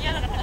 mañana.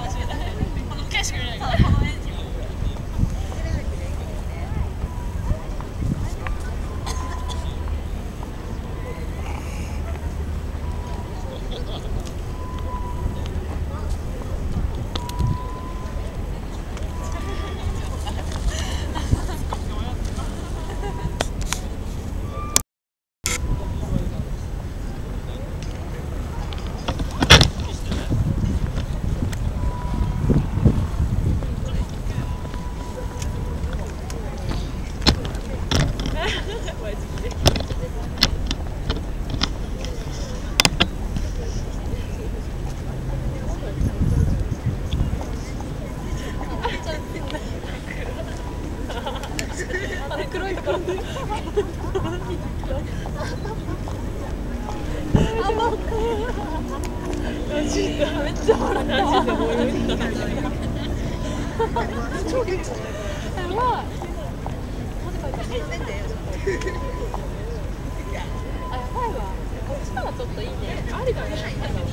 黒いところめっちゃ笑った。マジでもう言ったやばいあやばいわ。こっちの方がちょっといいね。ありだね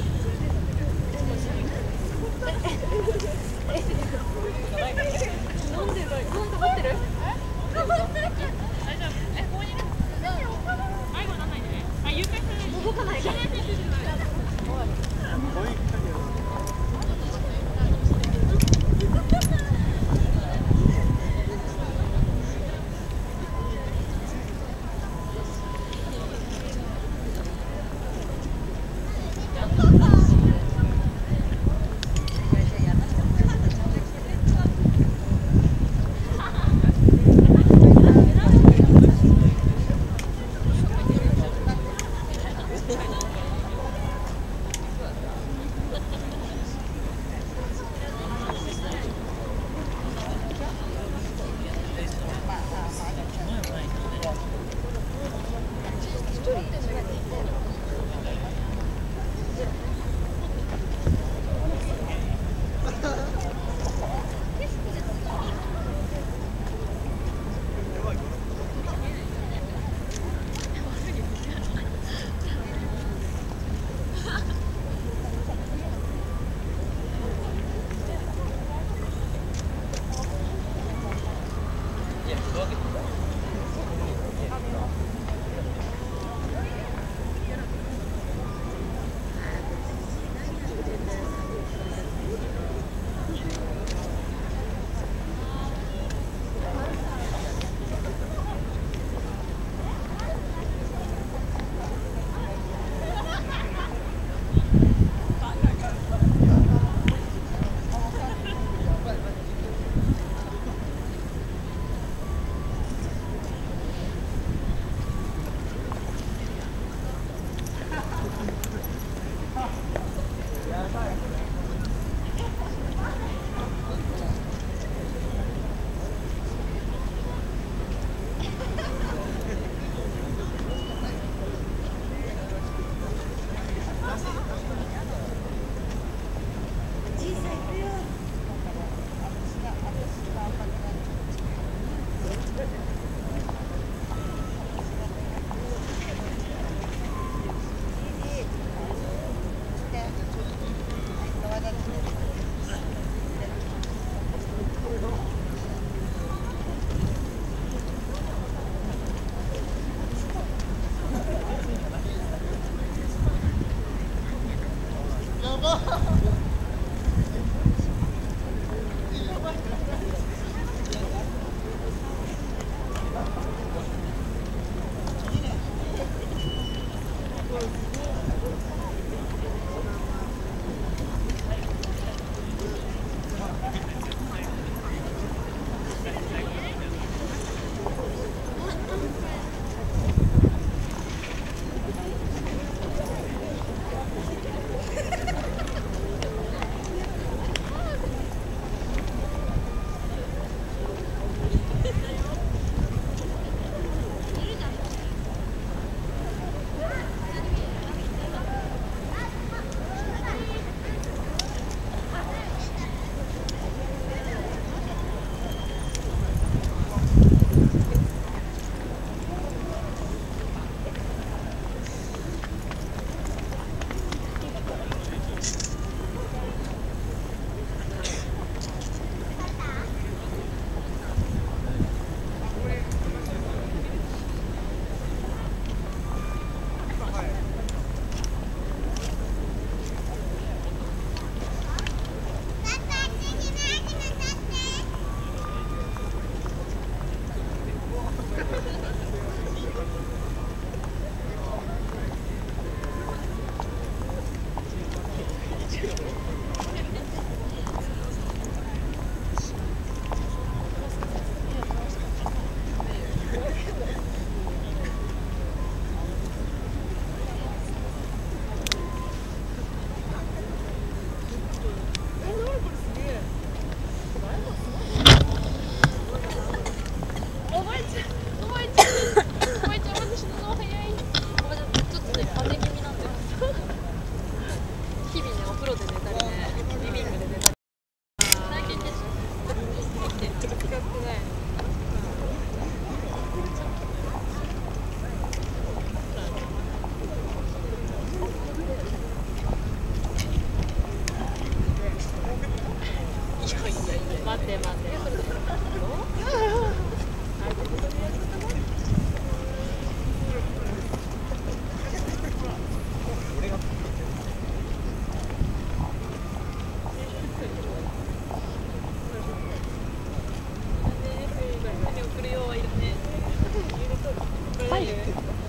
入っ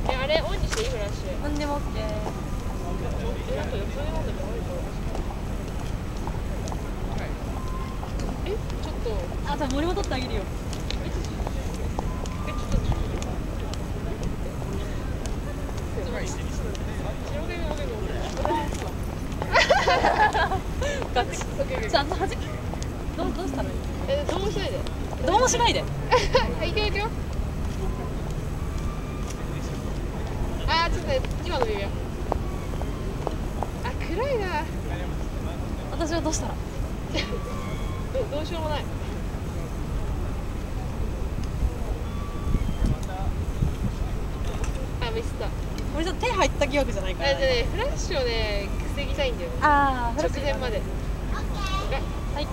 えあれオンにしていいフラッシュ？何でも OK えなんか予でもあるからえちょっと。あじゃあ森も取ってあげるよ。ちと。どうどうしたどうもしないで。どうもしないで。はいくよいくよね、今の微妙。あ、暗いな。私はどうしたらどどうしようもない。あ、ミスった。森さん手入った疑惑じゃないからね、フラッシュをね、防ぎたいんだよね。ああ直前まで。はい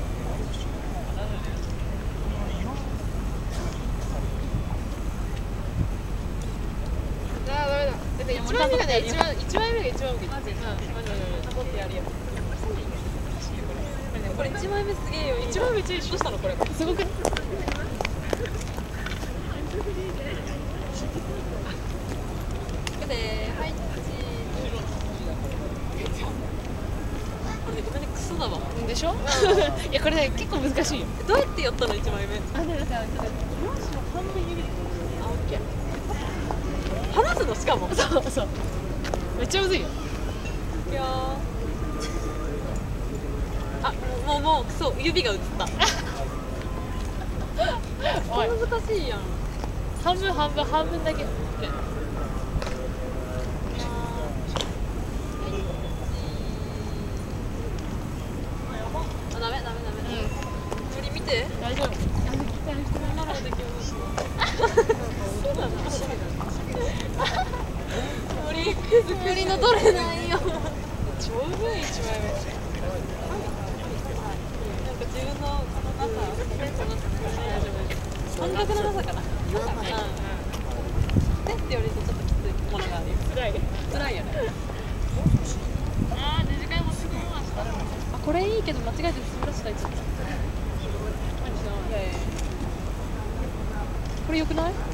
1目がね1枚1目が一番大きいでやこれ一枚目すげえよ一枚目ちょい一緒したのこれすごくで、い、こね、だわ。でしょいや、これね、結構難しいよ。どうやってやったの、一枚目。あ、なんか、両足の半分指で。ー離すのしかも。そうそう。めっちゃむずいよ。いやー。あもうもうクソ指が映った。難しいやん。半分半分半分だけあダメダメダメうん無理見て大丈夫今のできますそうだな無理無理の取れないよ超うまい一枚目なんか自分のこのなさテンションの感覚のなさかな。うん。手って言われるとちょっときついものがあるよ辛い辛いよねああ二次会もすごいましたあこれいいけど間違えてスプラッシュ炊いちょっとこれ良くない